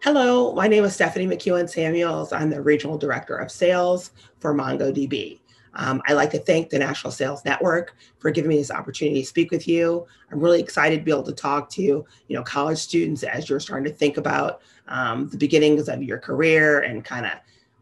Hello, my name is Stephanie McEwen Samuels. I'm the Regional Director of Sales for MongoDB. Um, I'd like to thank the National Sales Network for giving me this opportunity to speak with you. I'm really excited to be able to talk to you you know college students as you're starting to think about um, the beginnings of your career and kind of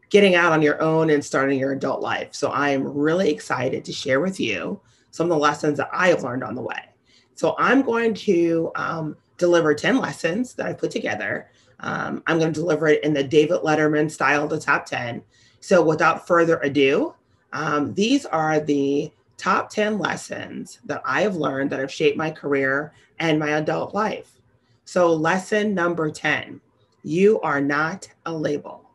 getting out on your own and starting your adult life. So I'm really excited to share with you some of the lessons that I have learned on the way. So I'm going to um, deliver 10 lessons that I put together um, I'm going to deliver it in the David Letterman style, the top 10. So without further ado, um, these are the top 10 lessons that I have learned that have shaped my career and my adult life. So, lesson number 10 you are not a label.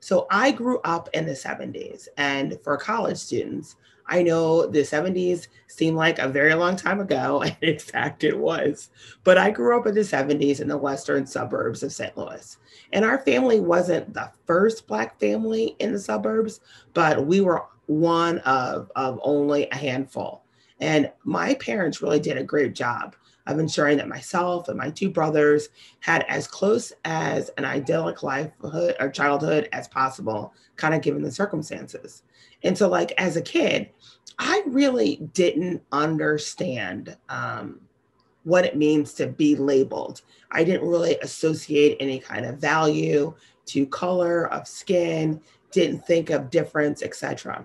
So, I grew up in the 70s, and for college students, I know the 70s seemed like a very long time ago, and in fact, it was. But I grew up in the 70s in the western suburbs of St. Louis. And our family wasn't the first Black family in the suburbs, but we were one of, of only a handful. And my parents really did a great job of ensuring that myself and my two brothers had as close as an idyllic lifehood or childhood as possible, kind of given the circumstances. And so, like, as a kid, I really didn't understand um, what it means to be labeled. I didn't really associate any kind of value to color of skin, didn't think of difference, etc.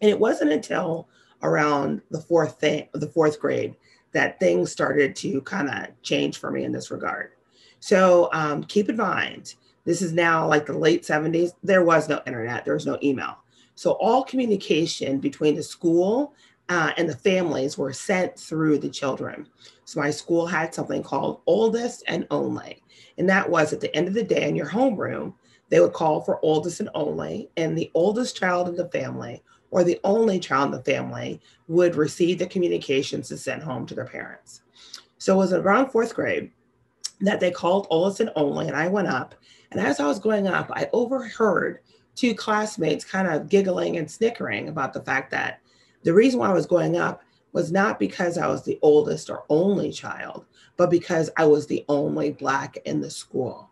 And it wasn't until around the fourth thing, the fourth grade that things started to kind of change for me in this regard. So um, keep in mind, this is now like the late 70s. There was no internet, there was no email. So all communication between the school uh, and the families were sent through the children. So my school had something called oldest and only. And that was at the end of the day in your homeroom, they would call for oldest and only. And the oldest child in the family or the only child in the family would receive the communications to send home to their parents. So it was around fourth grade that they called oldest and only. And I went up. And as I was going up, I overheard two classmates kind of giggling and snickering about the fact that the reason why I was going up was not because I was the oldest or only child, but because I was the only Black in the school.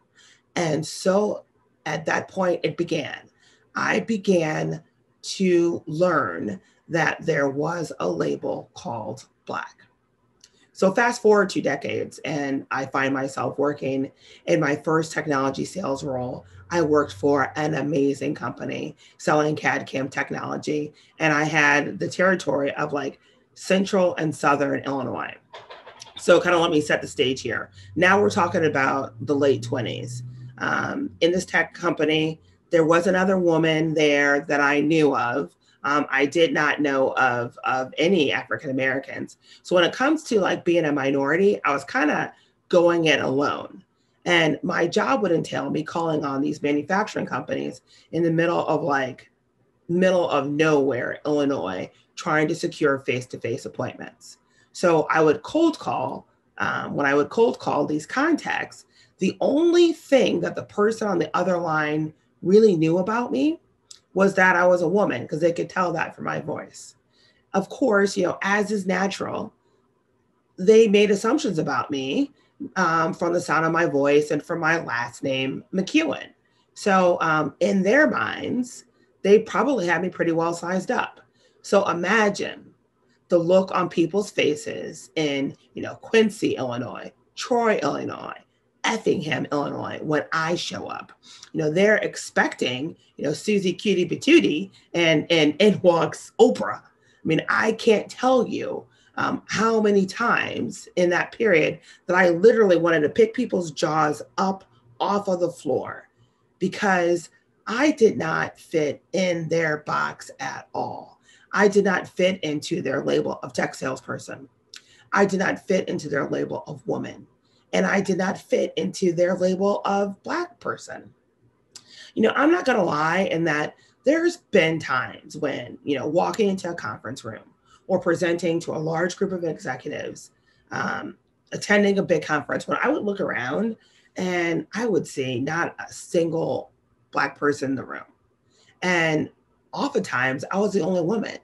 And so at that point, it began. I began to learn that there was a label called Black. So fast forward two decades, and I find myself working in my first technology sales role. I worked for an amazing company selling CAD CAM technology, and I had the territory of like central and southern Illinois. So, kind of let me set the stage here. Now we're talking about the late 20s. Um, in this tech company, there was another woman there that I knew of um, I did not know of of any African Americans. So when it comes to like being a minority, I was kind of going it alone. And my job would entail me calling on these manufacturing companies in the middle of like middle of nowhere, Illinois, trying to secure face-to-face appointments. So I would cold call. Um, when I would cold call these contacts, the only thing that the person on the other line really knew about me was that I was a woman because they could tell that from my voice. Of course, you know, as is natural, they made assumptions about me um, from the sound of my voice and from my last name, McEwen. So, um, in their minds, they probably had me pretty well sized up. So, imagine the look on people's faces in, you know, Quincy, Illinois, Troy, Illinois, Effingham, Illinois, when I show up. You know, they're expecting, you know, Susie Cutie Patootie and and in walks Oprah. I mean, I can't tell you um, how many times in that period that I literally wanted to pick people's jaws up off of the floor because I did not fit in their box at all. I did not fit into their label of tech salesperson. I did not fit into their label of woman and I did not fit into their label of Black person. You know, I'm not going to lie in that there's been times when, you know, walking into a conference room or presenting to a large group of executives, um, attending a big conference, when I would look around and I would see not a single Black person in the room. And oftentimes I was the only woman.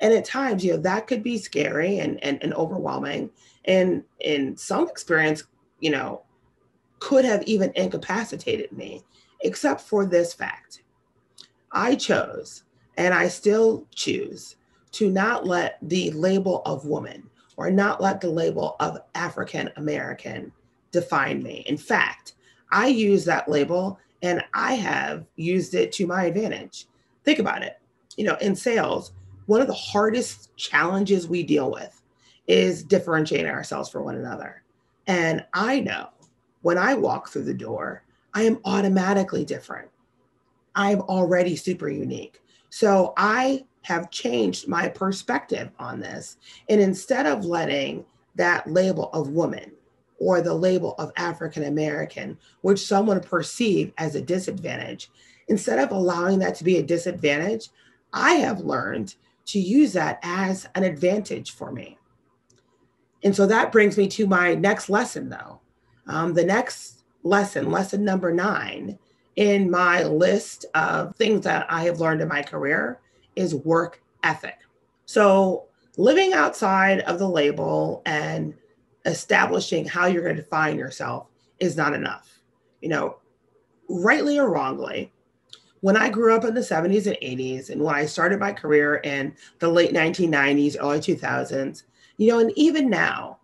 And at times, you know, that could be scary and, and, and overwhelming. And in some experience, you know, could have even incapacitated me, except for this fact. I chose, and I still choose, to not let the label of woman or not let the label of African American define me. In fact, I use that label and I have used it to my advantage. Think about it. You know, in sales, one of the hardest challenges we deal with is differentiating ourselves from one another. And I know when I walk through the door, I am automatically different. I'm already super unique. So I have changed my perspective on this. And instead of letting that label of woman or the label of African American, which someone perceive as a disadvantage, instead of allowing that to be a disadvantage, I have learned to use that as an advantage for me. And so that brings me to my next lesson, though. Um, the next lesson, lesson number nine in my list of things that I have learned in my career is work ethic. So, living outside of the label and establishing how you're going to define yourself is not enough. You know, rightly or wrongly, when I grew up in the 70s and 80s, and when I started my career in the late 1990s, early 2000s, you know, and even now,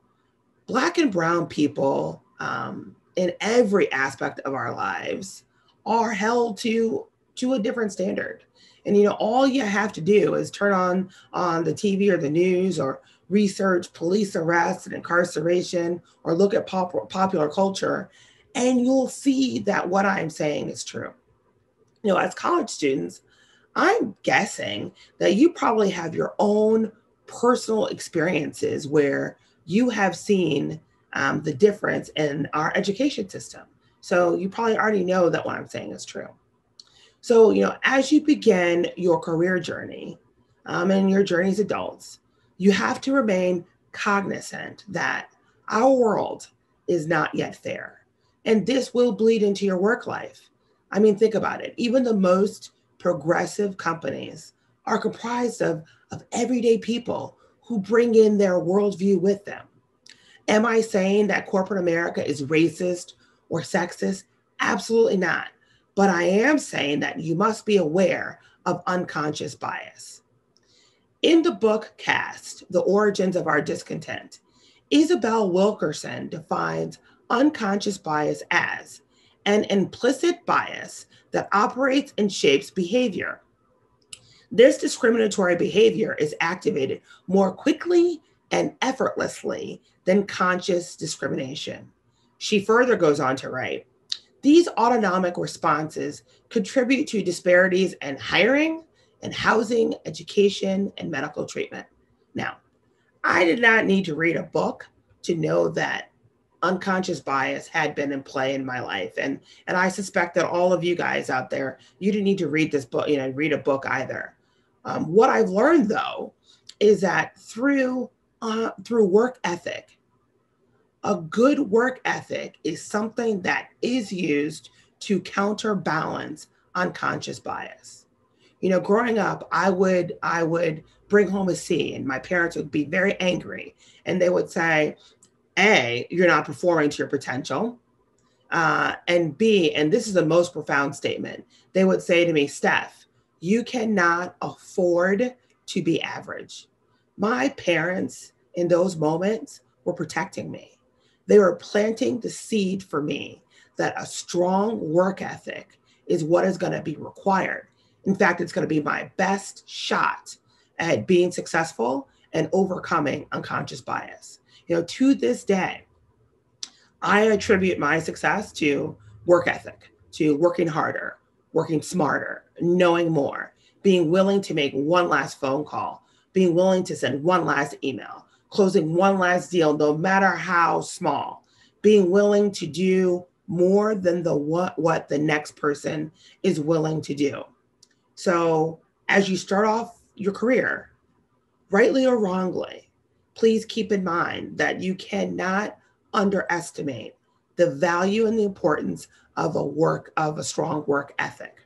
Black and Brown people um, in every aspect of our lives are held to to a different standard. And you know, all you have to do is turn on on the TV or the news or research police arrests and incarceration or look at pop, popular culture and you'll see that what I'm saying is true. You know, as college students, I'm guessing that you probably have your own personal experiences where you have seen um, the difference in our education system. So you probably already know that what I'm saying is true. So, you know, as you begin your career journey um, and your journey as adults, you have to remain cognizant that our world is not yet fair. And this will bleed into your work life. I mean, think about it. Even the most progressive companies are comprised of, of everyday people who bring in their worldview with them. Am I saying that corporate America is racist or sexist? Absolutely not. But I am saying that you must be aware of unconscious bias. In the book Caste The Origins of Our Discontent, Isabel Wilkerson defines unconscious bias as an implicit bias that operates and shapes behavior. This discriminatory behavior is activated more quickly and effortlessly than conscious discrimination. She further goes on to write these autonomic responses contribute to disparities in hiring and housing, education, and medical treatment. Now, I did not need to read a book to know that unconscious bias had been in play in my life. And, and I suspect that all of you guys out there, you didn't need to read this book, you know, read a book either. Um, what I've learned though is that through uh, through work ethic a good work ethic is something that is used to counterbalance unconscious bias. You know, growing up, I would I would bring home a C and my parents would be very angry and they would say, A, you're not performing to your potential. Uh, and B, and this is the most profound statement, they would say to me, Steph, you cannot afford to be average. My parents in those moments were protecting me they were planting the seed for me that a strong work ethic is what is going to be required. In fact, it's going to be my best shot at being successful and overcoming unconscious bias. You know, to this day, I attribute my success to work ethic, to working harder, working smarter, knowing more, being willing to make one last phone call, being willing to send one last email, closing one last deal, no matter how small, being willing to do more than the what what the next person is willing to do. So as you start off your career, rightly or wrongly, please keep in mind that you cannot underestimate the value and the importance of a work of a strong work ethic.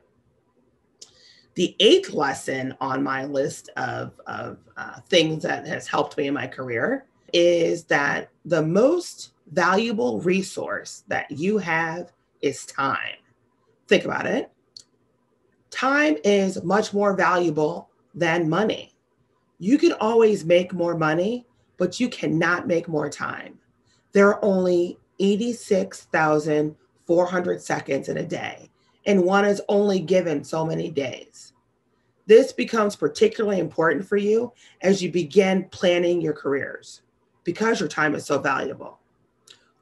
The eighth lesson on my list of, of uh, things that has helped me in my career is that the most valuable resource that you have is time. Think about it. Time is much more valuable than money. You can always make more money, but you cannot make more time. There are only 86,400 seconds in a day, and one is only given so many days. This becomes particularly important for you as you begin planning your careers because your time is so valuable.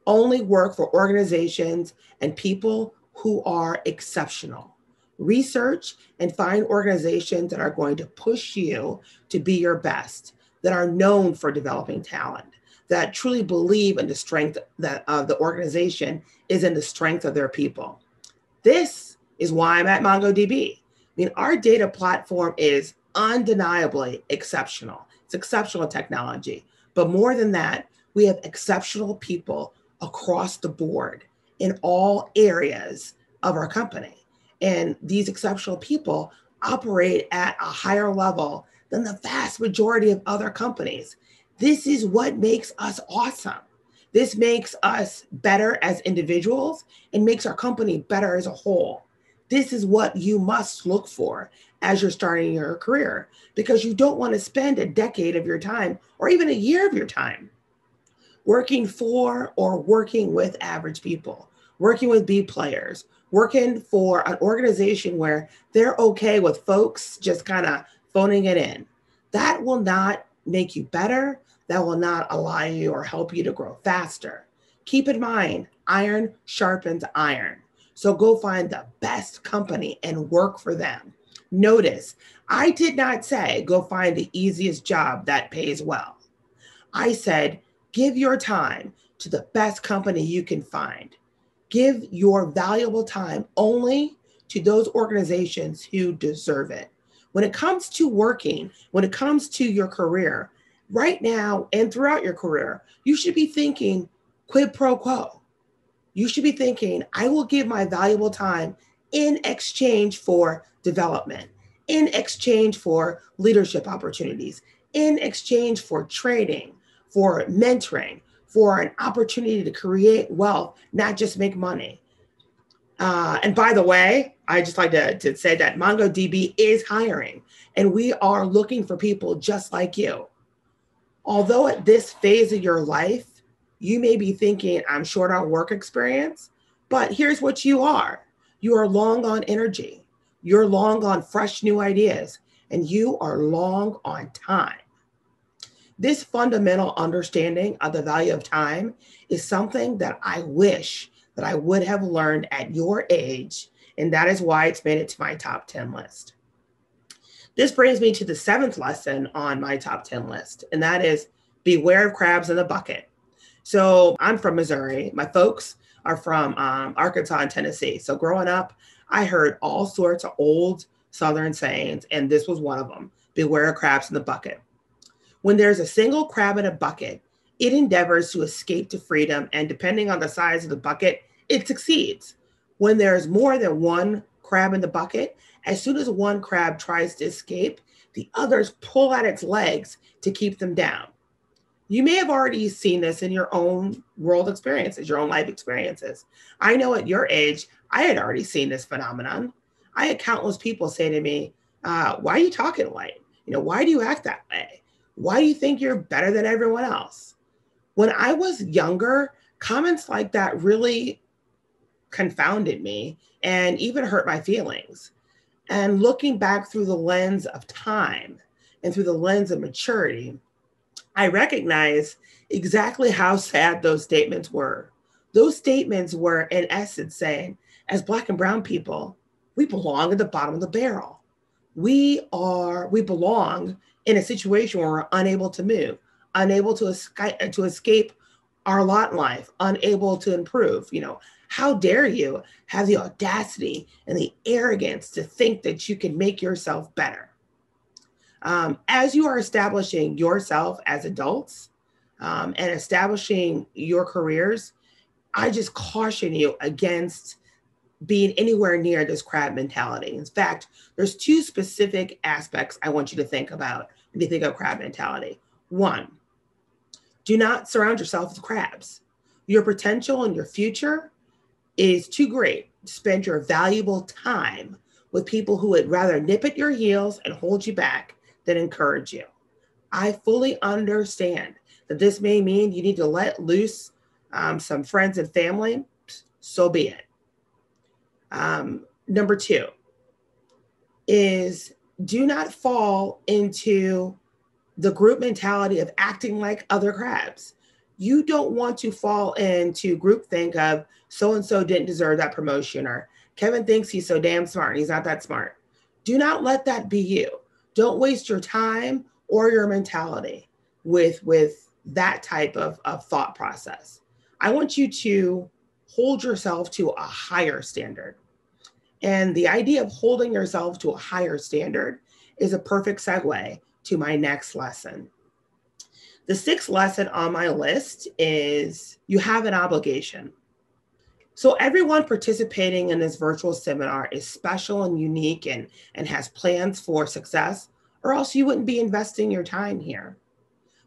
Only work for organizations and people who are exceptional. Research and find organizations that are going to push you to be your best, that are known for developing talent, that truly believe in the strength that uh, the organization is in the strength of their people. This is why I'm at MongoDB. I mean, our data platform is undeniably exceptional. It's exceptional technology. But more than that, we have exceptional people across the board in all areas of our company. And these exceptional people operate at a higher level than the vast majority of other companies. This is what makes us awesome. This makes us better as individuals and makes our company better as a whole. This is what you must look for as you're starting your career because you don't want to spend a decade of your time or even a year of your time working for or working with average people, working with B players, working for an organization where they're okay with folks just kind of phoning it in. That will not make you better. That will not allow you or help you to grow faster. Keep in mind, iron sharpens iron. So go find the best company and work for them. Notice, I did not say go find the easiest job that pays well. I said give your time to the best company you can find. Give your valuable time only to those organizations who deserve it. When it comes to working, when it comes to your career, right now and throughout your career, you should be thinking quid pro quo you should be thinking, I will give my valuable time in exchange for development, in exchange for leadership opportunities, in exchange for trading, for mentoring, for an opportunity to create wealth, not just make money. Uh, and by the way, I just like to, to say that MongoDB is hiring, and we are looking for people just like you. Although at this phase of your life, you may be thinking, I'm short on work experience, but here's what you are you are long on energy, you're long on fresh new ideas, and you are long on time. This fundamental understanding of the value of time is something that I wish that I would have learned at your age, and that is why it's made it to my top 10 list. This brings me to the seventh lesson on my top 10 list, and that is beware of crabs in the bucket. So I'm from Missouri. My folks are from um, Arkansas and Tennessee. So growing up, I heard all sorts of old Southern sayings, and this was one of them beware of crabs in the bucket. When there's a single crab in a bucket, it endeavors to escape to freedom, and depending on the size of the bucket, it succeeds. When there's more than one crab in the bucket, as soon as one crab tries to escape, the others pull at its legs to keep them down. You may have already seen this in your own world experiences, your own life experiences. I know at your age, I had already seen this phenomenon. I had countless people say to me, uh, Why are you talking white? You know, why do you act that way? Why do you think you're better than everyone else? When I was younger, comments like that really confounded me and even hurt my feelings. And looking back through the lens of time and through the lens of maturity, I recognize exactly how sad those statements were. Those statements were, in essence, saying, as Black and Brown people, we belong at the bottom of the barrel. We are, we belong in a situation where we're unable to move, unable to escape, to escape our lot in life, unable to improve. You know, how dare you have the audacity and the arrogance to think that you can make yourself better? Um, as you are establishing yourself as adults um, and establishing your careers, I just caution you against being anywhere near this crab mentality. In fact, there's two specific aspects I want you to think about when you think of crab mentality. One, do not surround yourself with crabs. Your potential and your future is too great to spend your valuable time with people who would rather nip at your heels and hold you back than encourage you. I fully understand that this may mean you need to let loose um, some friends and family. So be it. Um, number two is do not fall into the group mentality of acting like other crabs. You don't want to fall into groupthink of so and so didn't deserve that promotion or Kevin thinks he's so damn smart and he's not that smart. Do not let that be you. Don't waste your time or your mentality with with that type of, of thought process. I want you to hold yourself to a higher standard. And the idea of holding yourself to a higher standard is a perfect segue to my next lesson. The sixth lesson on my list is you have an obligation. So, everyone participating in this virtual seminar is special and unique and, and has plans for success, or else you wouldn't be investing your time here.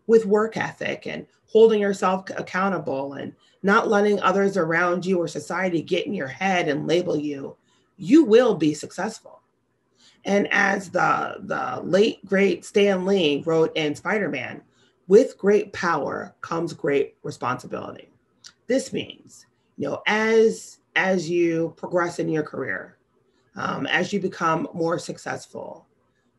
With work ethic and holding yourself accountable and not letting others around you or society get in your head and label you, you will be successful. And as the, the late, great Stan Lee wrote in Spider Man, with great power comes great responsibility. This means, you know, as as you progress in your career, um, as you become more successful,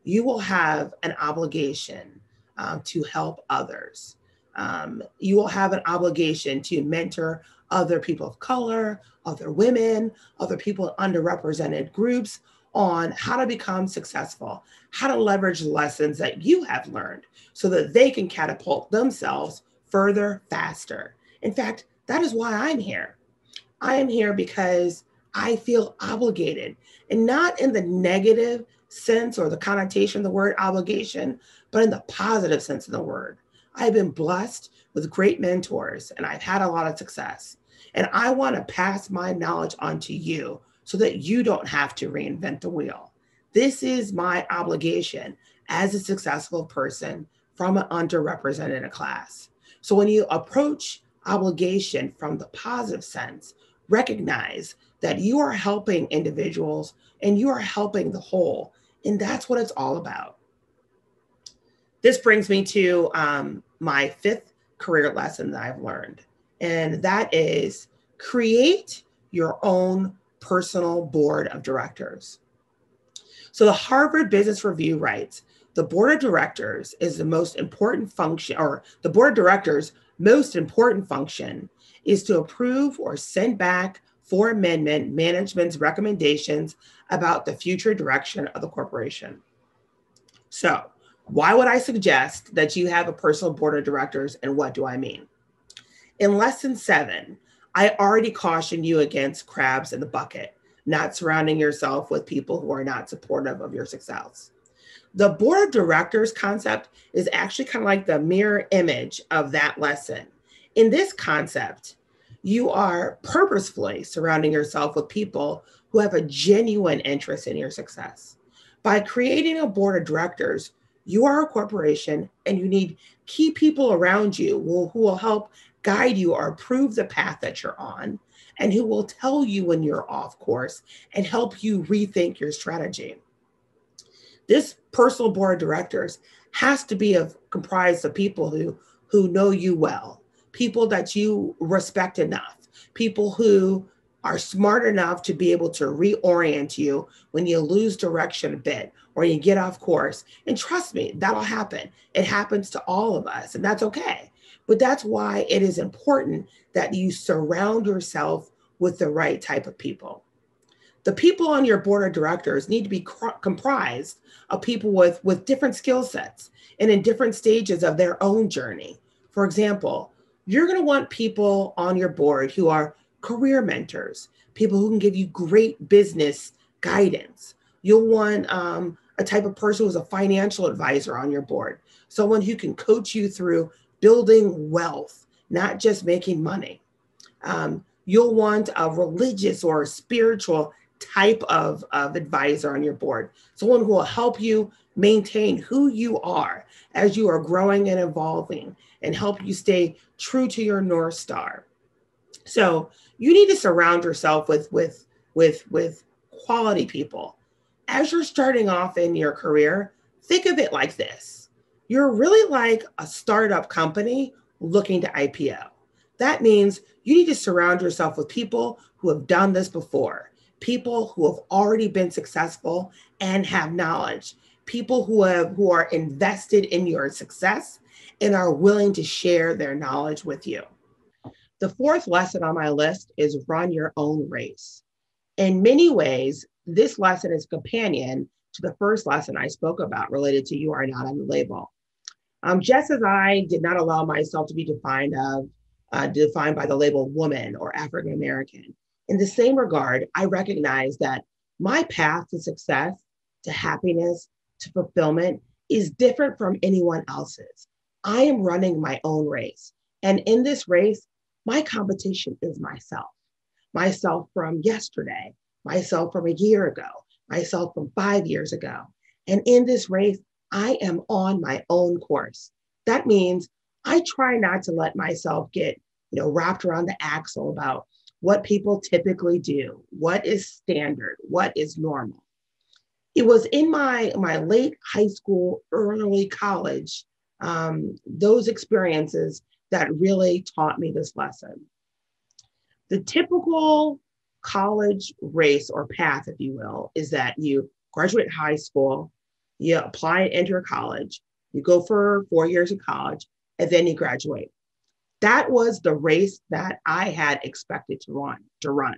you will have an obligation um, to help others. Um, you will have an obligation to mentor other people of color, other women, other people in underrepresented groups on how to become successful, how to leverage lessons that you have learned so that they can catapult themselves further faster. In fact, that is why I'm here. I am here because I feel obligated and not in the negative sense or the connotation of the word obligation, but in the positive sense of the word. I've been blessed with great mentors and I've had a lot of success. And I want to pass my knowledge on to you so that you don't have to reinvent the wheel. This is my obligation as a successful person from an underrepresented class. So when you approach obligation from the positive sense, recognize that you are helping individuals and you are helping the whole. And that's what it's all about. This brings me to um, my fifth career lesson that I've learned, and that is create your own personal board of directors. So the Harvard Business Review writes the board of directors is the most important function, or the board of directors' most important function is to approve or send back for amendment management's recommendations about the future direction of the corporation. So, why would I suggest that you have a personal board of directors and what do I mean? In lesson seven, I already cautioned you against crabs in the bucket, not surrounding yourself with people who are not supportive of your success. The board of directors concept is actually kind of like the mirror image of that lesson. In this concept, you are purposefully surrounding yourself with people who have a genuine interest in your success. By creating a board of directors, you are a corporation and you need key people around you who, will help guide you or approve the path that you're on, and who will tell you when you're off course and help you rethink your strategy. This personal board of directors has to be of, comprised of people who, who know you well, people that you respect enough, people who are smart enough to be able to reorient you when you lose direction a bit or you get off course. And trust me, that'll happen. It happens to all of us, and that's okay. But that's why it is important that you surround yourself with the right type of people. The people on your board of directors need to be cr- comprised of people with, with different skill sets and in different stages of their own journey. For example, you're going to want people on your board who are career mentors, people who can give you great business guidance. You'll want um, a type of person who's a financial advisor on your board, someone who can coach you through building wealth, not just making money. Um, you'll want a religious or spiritual type of, of advisor on your board, someone who will help you maintain who you are as you are growing and evolving and help you stay true to your North Star. So you need to surround yourself with with with with quality people. As you're starting off in your career, think of it like this. You're really like a startup company looking to IPO. That means you need to surround yourself with people who have done this before, people who have already been successful and have knowledge, people who have who are invested in your success and are willing to share their knowledge with you. The fourth lesson on my list is run your own race. In many ways, this lesson is companion to the first lesson I spoke about related to you are not on the label. Um, just as I did not allow myself to be defined of uh, defined by the label woman or African American, in the same regard, I recognize that my path to success, to happiness, to fulfillment is different from anyone else's. I am running my own race. And in this race, my competition is myself myself from yesterday, myself from a year ago, myself from five years ago. And in this race, I am on my own course. That means I try not to let myself get, you know, wrapped around the axle about what people typically do, what is standard, what is normal. It was in my my late high school, early college, um, those experiences that really taught me this lesson. The typical college race or path, if you will, is that you graduate high school, you apply and enter college, you go for four years of college, and then you graduate. That was the race that I had expected to run, to run.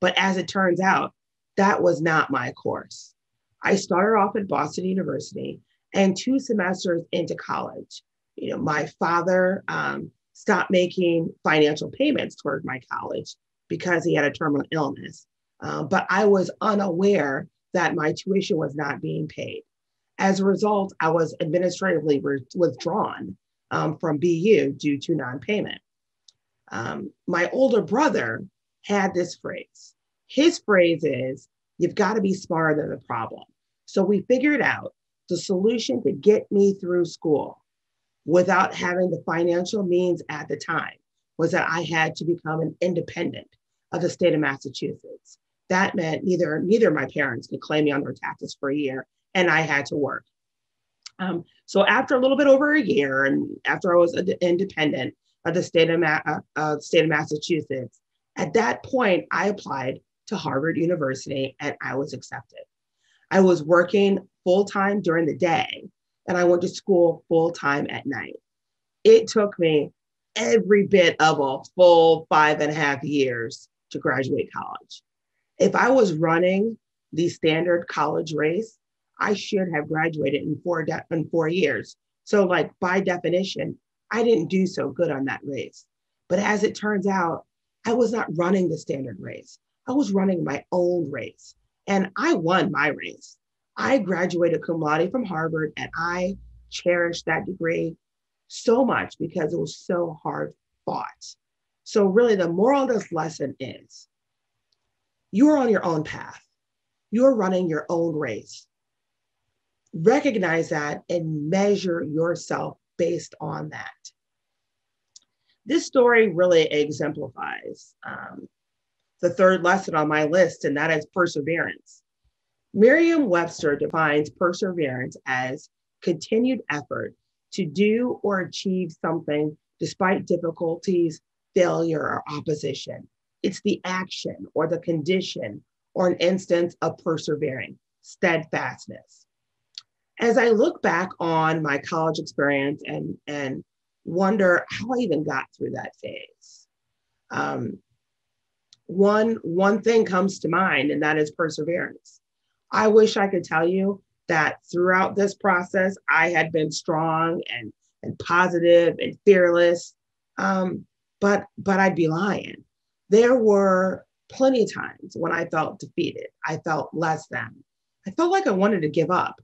But as it turns out, that was not my course. I started off at Boston University and two semesters into college, you know, my father um, stopped making financial payments toward my college because he had a terminal illness. Uh, but I was unaware that my tuition was not being paid. As a result, I was administratively re- withdrawn um, from BU due to non-payment. Um, my older brother had this phrase. His phrase is, you've got to be smarter than the problem. So we figured out the solution to get me through school without having the financial means at the time was that I had to become an independent of the state of Massachusetts. That meant neither neither of my parents could claim me on their taxes for a year, and I had to work. Um, so after a little bit over a year, and after I was independent of the state of Ma- uh, state of Massachusetts, at that point I applied to Harvard University, and I was accepted. I was working full time during the day, and I went to school full time at night. It took me every bit of a full five and a half years to graduate college. If I was running the standard college race, I should have graduated in four de- in four years. So, like by definition, I didn't do so good on that race. But as it turns out, I was not running the standard race. I was running my own race, and I won my race. I graduated cum laude from Harvard, and I cherished that degree so much because it was so hard fought. So, really, the moral of this lesson is you are on your own path, you are running your own race. Recognize that and measure yourself based on that. This story really exemplifies um, the third lesson on my list, and that is perseverance. Merriam Webster defines perseverance as continued effort to do or achieve something despite difficulties, failure, or opposition. It's the action or the condition or an instance of persevering, steadfastness. As I look back on my college experience and, and wonder how I even got through that phase, um, one, one thing comes to mind, and that is perseverance. I wish I could tell you that throughout this process, I had been strong and, and positive and fearless. Um, but but I'd be lying. There were plenty of times when I felt defeated. I felt less than. I felt like I wanted to give up.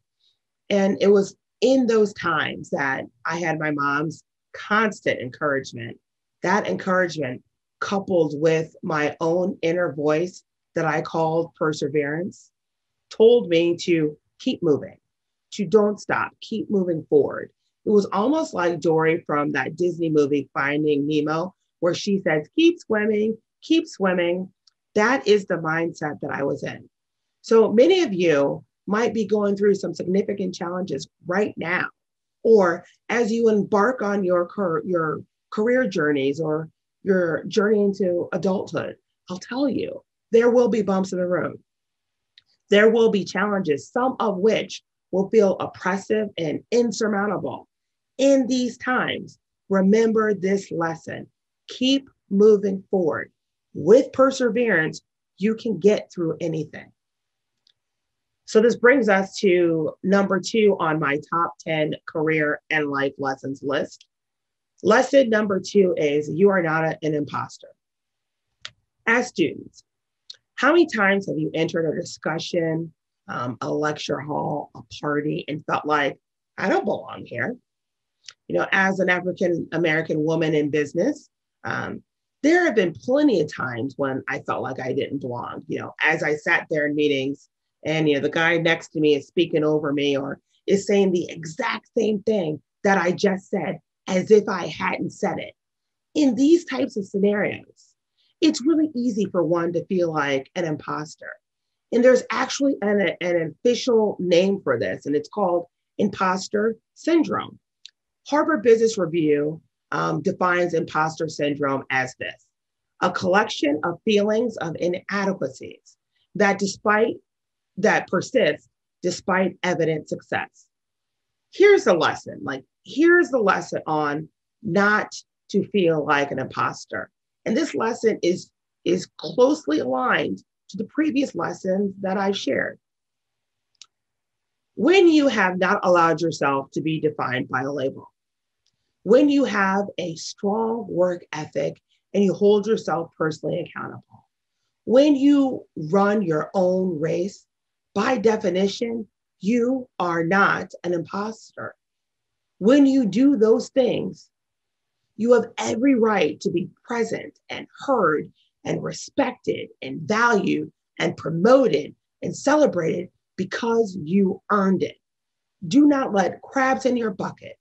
And it was in those times that I had my mom's constant encouragement. That encouragement, coupled with my own inner voice that I called perseverance, told me to keep moving, to don't stop, keep moving forward. It was almost like Dory from that Disney movie, Finding Nemo, where she says, keep swimming, keep swimming. That is the mindset that I was in. So many of you might be going through some significant challenges right now, or as you embark on your, your career journeys or your journey into adulthood, I'll tell you, there will be bumps in the road. There will be challenges, some of which will feel oppressive and insurmountable. In these times, remember this lesson keep moving forward. With perseverance, you can get through anything. So, this brings us to number two on my top 10 career and life lessons list. Lesson number two is you are not a, an imposter. As students, how many times have you entered a discussion, um, a lecture hall, a party, and felt like, I don't belong here? You know, as an African American woman in business, um, there have been plenty of times when I felt like I didn't belong. You know, as I sat there in meetings and, you know, the guy next to me is speaking over me or is saying the exact same thing that I just said as if I hadn't said it. In these types of scenarios, it's really easy for one to feel like an imposter. And there's actually an, an official name for this, and it's called imposter syndrome. Harvard Business Review um, defines imposter syndrome as this a collection of feelings of inadequacies that despite that persists despite evident success. Here's the lesson like, here's the lesson on not to feel like an imposter. And this lesson is, is closely aligned to the previous lessons that I shared. When you have not allowed yourself to be defined by a label, when you have a strong work ethic and you hold yourself personally accountable, when you run your own race, by definition, you are not an imposter. When you do those things, you have every right to be present and heard and respected and valued and promoted and celebrated because you earned it. Do not let crabs in your bucket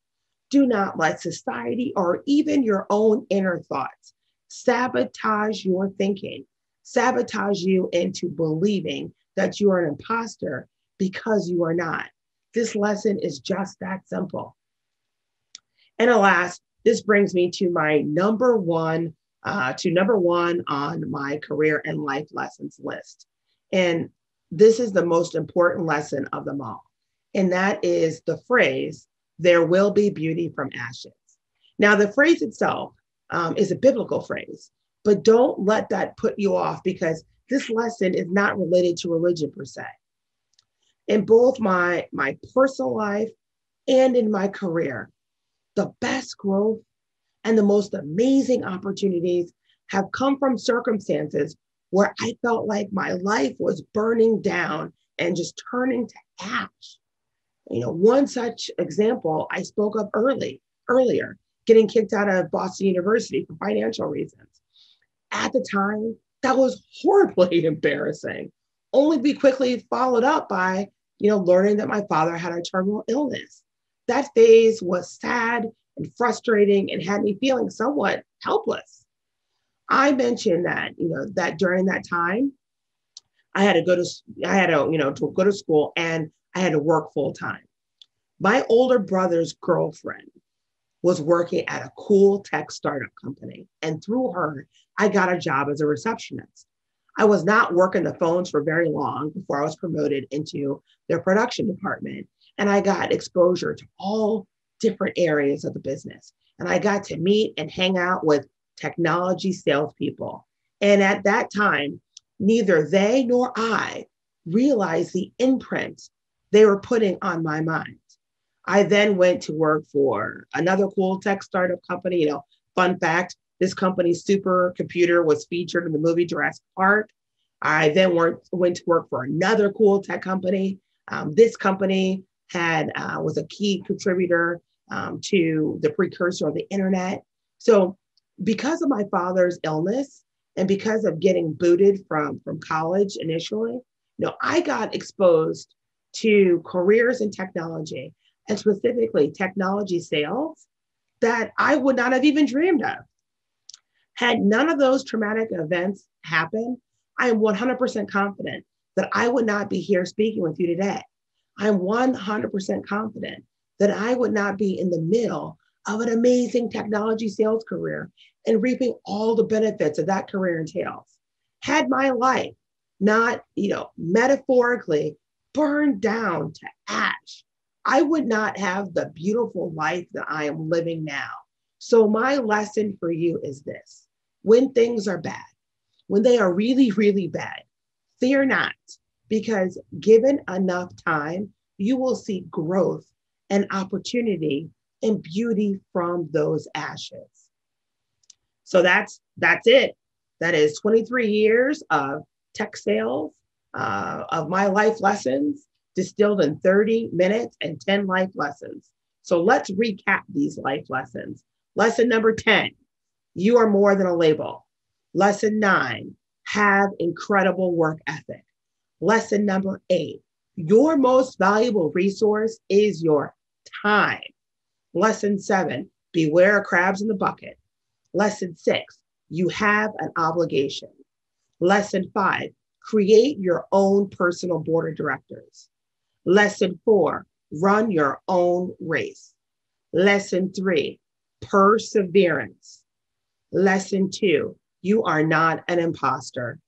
do not let society or even your own inner thoughts sabotage your thinking, sabotage you into believing that you are an imposter because you are not. This lesson is just that simple. And alas, this brings me to my number one, uh, to number one on my career and life lessons list. And this is the most important lesson of them all. And that is the phrase, there will be beauty from ashes. Now, the phrase itself um, is a biblical phrase, but don't let that put you off because this lesson is not related to religion per se. In both my, my personal life and in my career, the best growth and the most amazing opportunities have come from circumstances where I felt like my life was burning down and just turning to ash. You know, one such example I spoke of early, earlier, getting kicked out of Boston University for financial reasons. At the time, that was horribly embarrassing, only to be quickly followed up by, you know, learning that my father had a terminal illness. That phase was sad and frustrating and had me feeling somewhat helpless. I mentioned that, you know, that during that time, I had to go to, I had to, you know, to go to school and I had to work full time. My older brother's girlfriend was working at a cool tech startup company. And through her, I got a job as a receptionist. I was not working the phones for very long before I was promoted into their production department. And I got exposure to all different areas of the business. And I got to meet and hang out with technology salespeople. And at that time, neither they nor I realized the imprint they were putting on my mind. I then went to work for another cool tech startup company. You know, fun fact this company's supercomputer was featured in the movie Jurassic Park. I then worked, went to work for another cool tech company. Um, this company had uh, was a key contributor um, to the precursor of the internet. So, because of my father's illness and because of getting booted from from college initially, you know, I got exposed to careers in technology and specifically technology sales that I would not have even dreamed of. Had none of those traumatic events happened, I am 100% confident that I would not be here speaking with you today. I'm 100% confident that I would not be in the middle of an amazing technology sales career and reaping all the benefits of that career entails. Had my life not, you know, metaphorically burned down to ash, I would not have the beautiful life that I am living now. So, my lesson for you is this when things are bad, when they are really, really bad, fear not, because given enough time, you will see growth and opportunity and beauty from those ashes. So that's that's it. That is 23 years of tech sales, uh, of my life lessons distilled in 30 minutes and 10 life lessons. So let's recap these life lessons. Lesson number 10 you are more than a label. Lesson nine have incredible work ethic. Lesson number eight your most valuable resource is your time. Lesson seven beware of crabs in the bucket. Lesson six you have an obligation. Lesson five create your own personal board of directors. Lesson four run your own race. Lesson three perseverance. Lesson two you are not an imposter.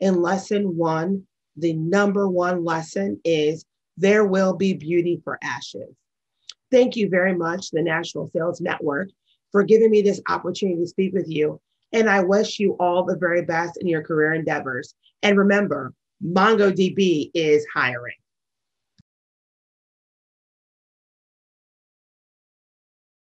In lesson one, the number one lesson is there will be beauty for ashes. Thank you very much, the National Sales Network, for giving me this opportunity to speak with you. And I wish you all the very best in your career endeavors. And remember, MongoDB is hiring.